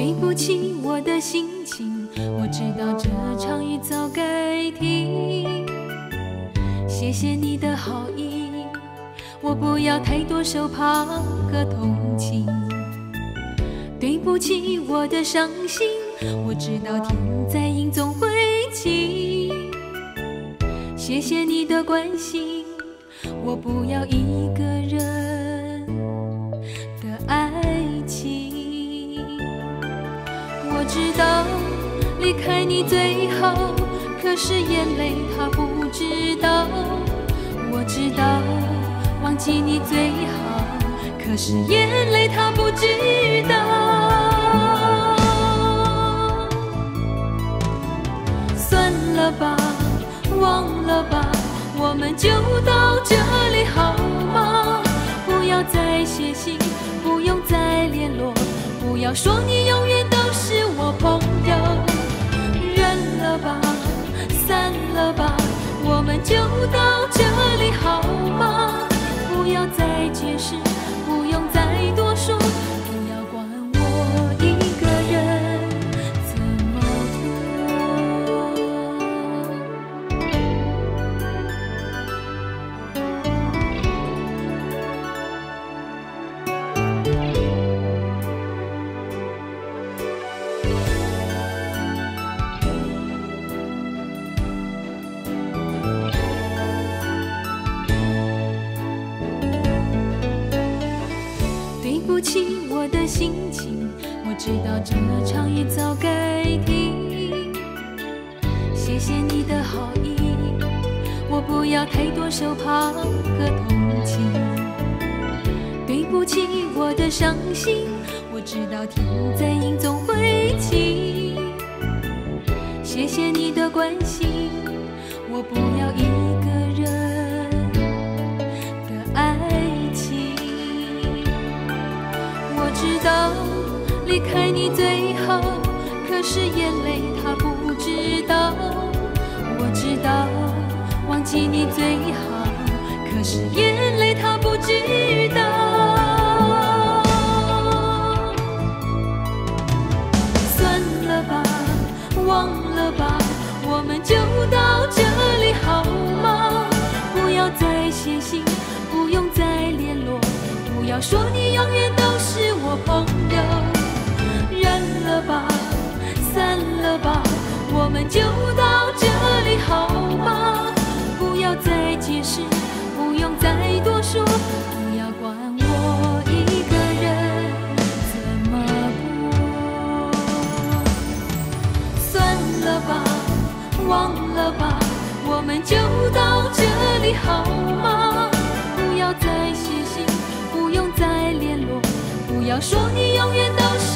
对不起我的心情，我知道这场雨早该停。谢谢你的好意，我不要太多手帕和同情。对不起，我的伤心，我知道天再阴总会晴。谢谢你的关心，我不要一个人知道离开你最好，可是眼泪它不知道。我知道忘记你最好，可是眼泪它不知道。算了吧，忘了吧，我们就到这里好吗？不要再写信，不用再联络，不要说你永远都是我朋友。认了吧，的心情，我知道这场雨早该停。谢谢你的好意，我不要太多手帕和同情。对不起，我的伤心，我知道天在阴总会晴。谢谢你的关心，我不要一个人离开你最好，可是眼泪他不知道。我知道忘记你最好，可是眼泪他不知道。算了吧，忘了吧，我们就到这里好吗？不要再写信，不用再联络，不要说你永远都是我朋友。了吧，散了吧，我们就到这里好吗？不要再解释，不用再多说，不要管我一个人怎么过。算了吧，忘了吧，我们就到这里好吗？不要再写信，不用再联络，不要说你永远都是